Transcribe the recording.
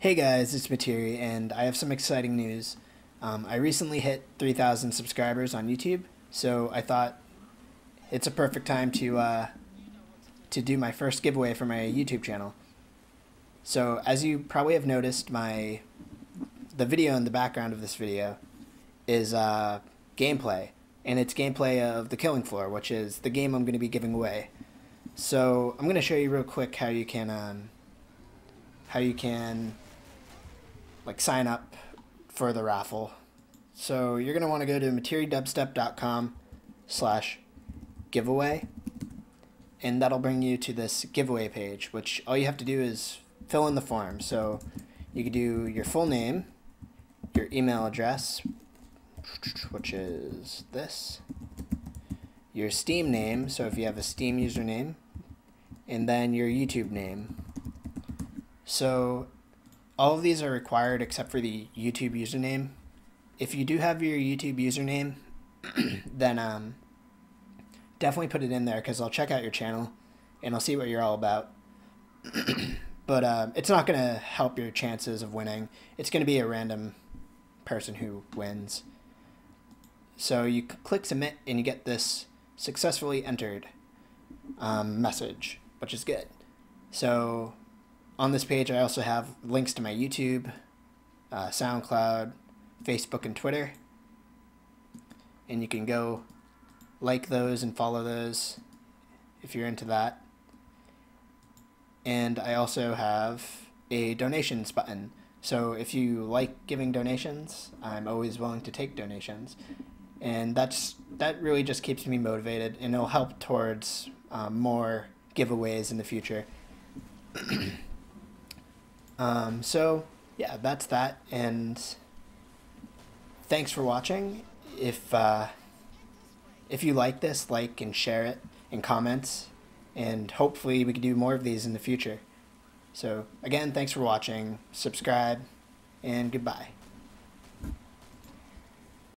Hey guys, it's Metiri, and I have some exciting news. Um, I recently hit 3,000 subscribers on YouTube, so I thought it's a perfect time to uh, to do my first giveaway for my YouTube channel. So as you probably have noticed, my the video in the background of this video is uh, gameplay, and it's gameplay of The Killing Floor, which is the game I'm going to be giving away. So I'm going to show you real quick how you can um, how you can like sign up for the raffle. So you're going to want to go to metiridubstep.com slash giveaway and that'll bring you to this giveaway page which all you have to do is fill in the form. So you can do your full name, your email address, which is this, your Steam name, so if you have a Steam username, and then your YouTube name. So all of these are required except for the YouTube username. If you do have your YouTube username, then um, definitely put it in there because I'll check out your channel and I'll see what you're all about. but uh, it's not going to help your chances of winning. It's going to be a random person who wins. So you click submit and you get this successfully entered um, message, which is good. So on this page, I also have links to my YouTube, uh, SoundCloud, Facebook, and Twitter. And you can go like those and follow those if you're into that. And I also have a donations button. So if you like giving donations, I'm always willing to take donations. And that's that really just keeps me motivated and it'll help towards um, more giveaways in the future. Um, so yeah, that's that. And thanks for watching. If uh, if you like this, like and share it and comments, and hopefully we can do more of these in the future. So again, thanks for watching. Subscribe, and goodbye.